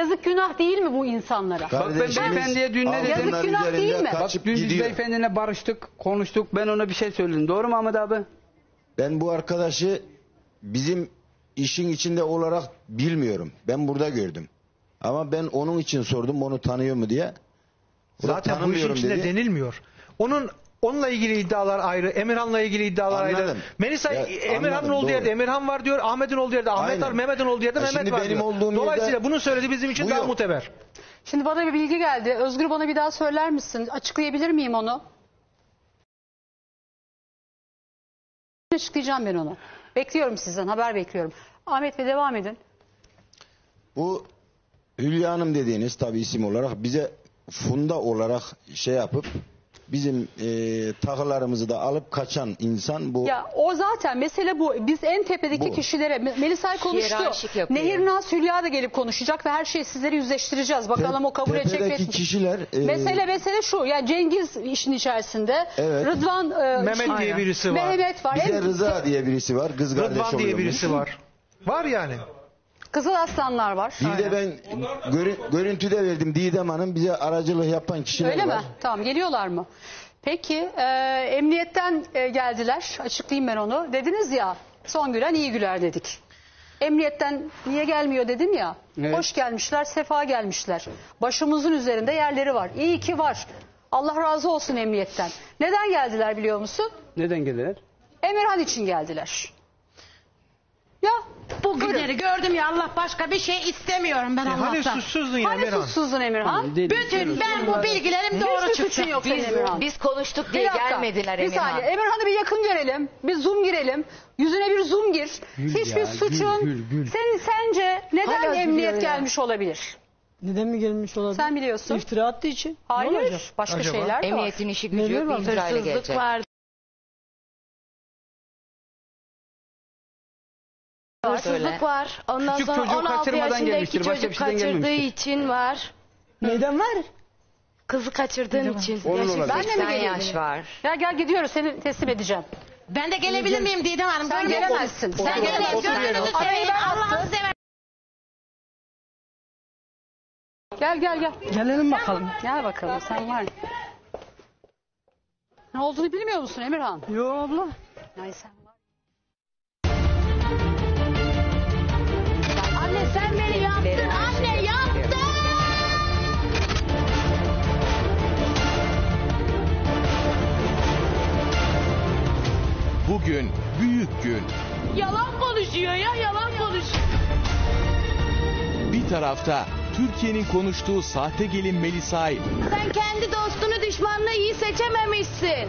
Yazık günah değil mi bu insanlara? Bak ben beyefendiye dün ne dedim? Yazık günah değil mi? Bak Kaçıp dün biz gidiyor. beyefendiyle barıştık, konuştuk. Ben ona bir şey söyledim. Doğru mu Ahmet abi? Ben bu arkadaşı bizim işin içinde olarak bilmiyorum. Ben burada gördüm. Ama ben onun için sordum onu tanıyor mu diye. O da Zaten bu işin tanımıyorum içinde dedi. denilmiyor. Onun onunla ilgili iddialar ayrı, Emirhan'la ilgili iddialar ayrı. Anladım. Melisa Ya, Emirhan'ın anladım, olduğu doğru. yerde Emirhan var diyor, Ahmet'in olduğu yerde Ahmet Aynen. var, Mehmet'in olduğu yerde Ya Mehmet şimdi var benim diyor. olduğum Dolayısıyla yerde bunu söyledi bizim için bu daha yok. muteber. Şimdi bana bir bilgi geldi. Özgür bana bir daha söyler misin? Açıklayabilir miyim onu? Açıklayacağım ben onu. Bekliyorum sizden. Haber bekliyorum. Ahmet Bey devam edin. Bu Hülya Hanım dediğiniz tabi isim olarak bize funda olarak şey yapıp bizim e, takılarımızı da alıp kaçan insan bu. Ya o zaten mesele bu. Biz en tepedeki Bu. kişilere Me- Melisay konuştu. Hiyerarşik yapıyor. Nehir Naz Hülya da gelip konuşacak ve her şeyi sizleri yüzleştireceğiz. Bakalım o kabul edecek mi? Tepedeki kişiler e, Mesele mesele şu. Ya Cengiz işin içerisinde. Evet. Rıdvan e, Mehmet diye birisi var. Mehmet var. bir de En- Rıza diye birisi var. Kız kardeş Rıdvan diye oluyormuş. birisi var. Var yani. Kızıl Aslanlar var. Bir de ben görü, görüntüde verdim Didem Hanım bize aracılık yapan kişiler Öyle var. mi? Tamam geliyorlar mı? Peki e, emniyetten e, geldiler. Açıklayayım ben onu. Dediniz ya son gülen iyi güler dedik. Emniyetten niye gelmiyor dedim ya. Evet. Hoş gelmişler, sefa gelmişler. Başımızın üzerinde yerleri var. İyi ki var. Allah razı olsun emniyetten. Neden geldiler biliyor musun? Neden geldiler? Emirhan için geldiler. Ya Bu günleri gördüm ya Allah başka bir şey istemiyorum ben E, hani Allah'tan. suçsuzdun ya hani Emirhan? suçsuzdun Emirhan? Bütün ben bu bilgilerim doğru Hiçbir çıktı. suçun yok senin Biz, Emirhan. biz konuştuk Bir diye dakika, gelmediler Bir Emirhan. saniye. Emirhan'ı bir yakın görelim. Bir zoom girelim. Yüzüne bir zoom gir. Gül Hiçbir ya, suçun gül, gül, gül. Sen, sence neden Hala emniyet gülüyor ya. gelmiş olabilir? Neden mi gelmiş olabilir? Sen biliyorsun. İftira attığı için. Ne olacak? Hayır. Başka Acaba? şeyler de var. Emniyetin işi gücü Neler yok var? imzayla Hırsızlık gelecek. var. Hırsızlık var. Ondan Küçük sonra çocuğu 16 kaçırmadan yaşındaki gelmiştir, başka çocuk bir şeyden kaçırdığı gelmemiştir. için var. Neden var? Kızı kaçırdığın için. Onun olabilir. Ben de mi 80 geleyim? yaş var. Ya gel gidiyoruz seni teslim edeceğim. Ben de gelebilir miyim Didem Hanım? Sen gelemezsin. Sen gelemezsin. Gözünüzü seveyim. Allah'ını seversen. Gel gel gel. Gelelim bakalım. Gel bakalım sen var. Ne olduğunu bilmiyor musun Emirhan? Yo abla. Ay sen Bugün büyük gün. Yalan konuşuyor ya yalan konuşuyor. Bir tarafta Türkiye'nin konuştuğu sahte gelin Melisay, Sen kendi dostunu düşmanını iyi seçememişsin.